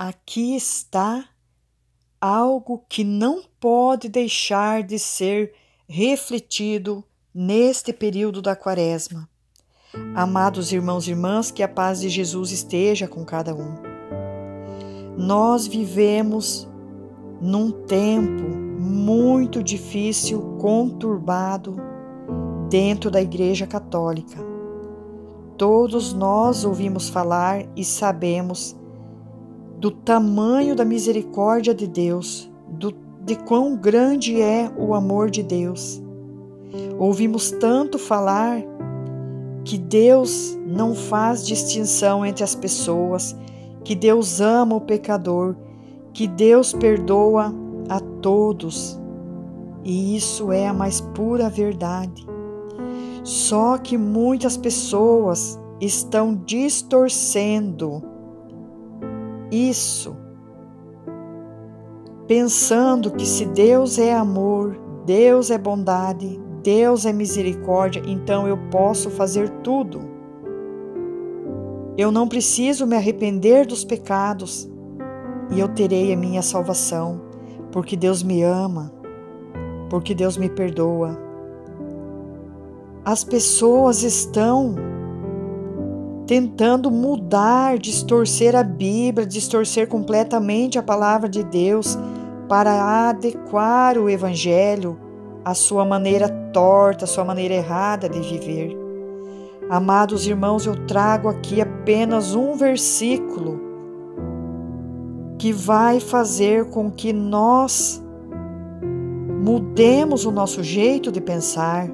aqui está algo que não pode deixar de ser refletido neste período da Quaresma. Amados irmãos e irmãs, que a paz de Jesus esteja com cada um. Nós vivemos num tempo muito difícil, conturbado dentro da Igreja Católica. Todos nós ouvimos falar e sabemos do tamanho da misericórdia de Deus, do, de quão grande é o amor de Deus. Ouvimos tanto falar que Deus não faz distinção entre as pessoas, que Deus ama o pecador, que Deus perdoa a todos. E isso é a mais pura verdade. Só que muitas pessoas estão distorcendo isso, pensando que se Deus é amor, Deus é bondade, Deus é misericórdia, então eu posso fazer tudo. Eu não preciso me arrepender dos pecados e eu terei a minha salvação, porque Deus me ama, porque Deus me perdoa. As pessoas estão tentando mudar, distorcer a Bíblia, distorcer completamente a palavra de Deus para adequar o Evangelho à sua maneira torta, à sua maneira errada de viver. Amados irmãos, eu trago aqui apenas um versículo que vai fazer com que nós mudemos o nosso jeito de pensar.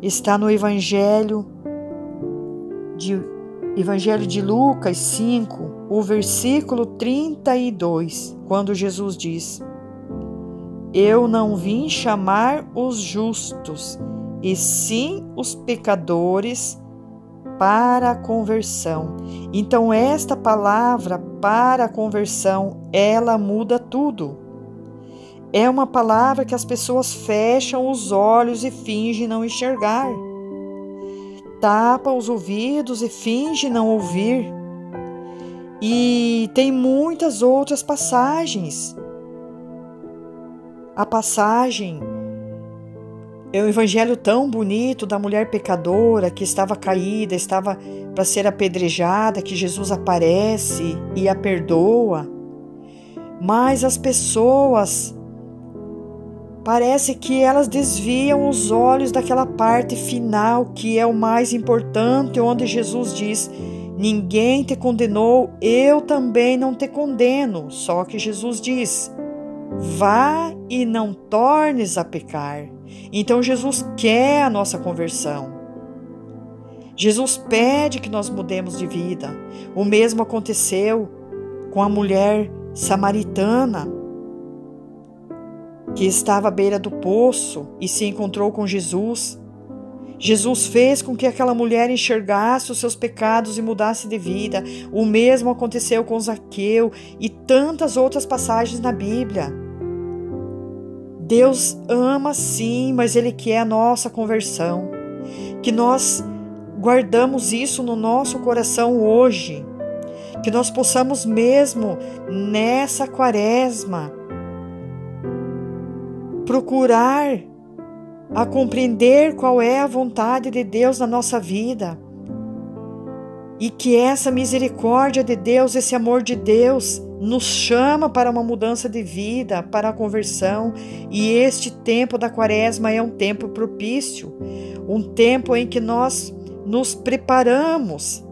Está no Evangelho de Evangelho de Lucas 5, o versículo 32, quando Jesus diz: Eu não vim chamar os justos, e sim os pecadores para a conversão. Então esta palavra para a conversão, ela muda tudo. É uma palavra que as pessoas fecham os olhos e fingem não enxergar tapa os ouvidos e finge não ouvir. E tem muitas outras passagens. A passagem é um evangelho tão bonito da mulher pecadora que estava caída, estava para ser apedrejada, que Jesus aparece e a perdoa. Mas as pessoas Parece que elas desviam os olhos daquela parte final que é o mais importante, onde Jesus diz: Ninguém te condenou, eu também não te condeno. Só que Jesus diz: Vá e não tornes a pecar. Então Jesus quer a nossa conversão. Jesus pede que nós mudemos de vida. O mesmo aconteceu com a mulher samaritana que estava à beira do poço e se encontrou com Jesus. Jesus fez com que aquela mulher enxergasse os seus pecados e mudasse de vida. O mesmo aconteceu com Zaqueu e tantas outras passagens na Bíblia. Deus ama sim, mas Ele quer a nossa conversão. Que nós guardamos isso no nosso coração hoje. Que nós possamos mesmo nessa quaresma procurar a compreender qual é a vontade de Deus na nossa vida. E que essa misericórdia de Deus, esse amor de Deus, nos chama para uma mudança de vida, para a conversão. E este tempo da Quaresma é um tempo propício, um tempo em que nós nos preparamos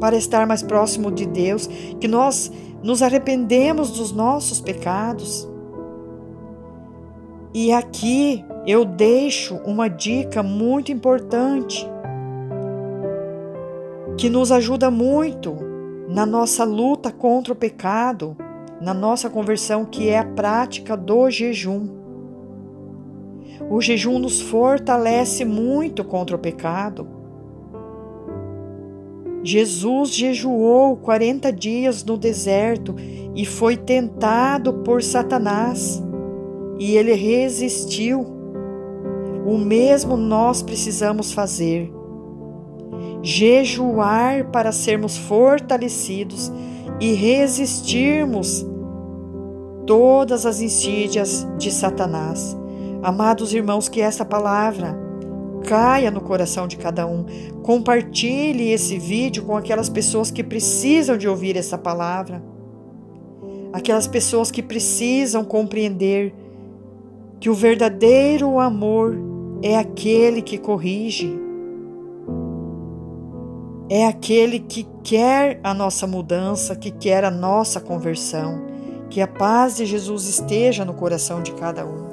para estar mais próximo de Deus, que nós nos arrependemos dos nossos pecados e aqui eu deixo uma dica muito importante que nos ajuda muito na nossa luta contra o pecado, na nossa conversão, que é a prática do jejum. O jejum nos fortalece muito contra o pecado. Jesus jejuou 40 dias no deserto e foi tentado por Satanás e ele resistiu. O mesmo nós precisamos fazer. jejuar para sermos fortalecidos e resistirmos todas as insídias de Satanás. Amados irmãos, que essa palavra caia no coração de cada um. Compartilhe esse vídeo com aquelas pessoas que precisam de ouvir essa palavra. Aquelas pessoas que precisam compreender que o verdadeiro amor é aquele que corrige, é aquele que quer a nossa mudança, que quer a nossa conversão. Que a paz de Jesus esteja no coração de cada um.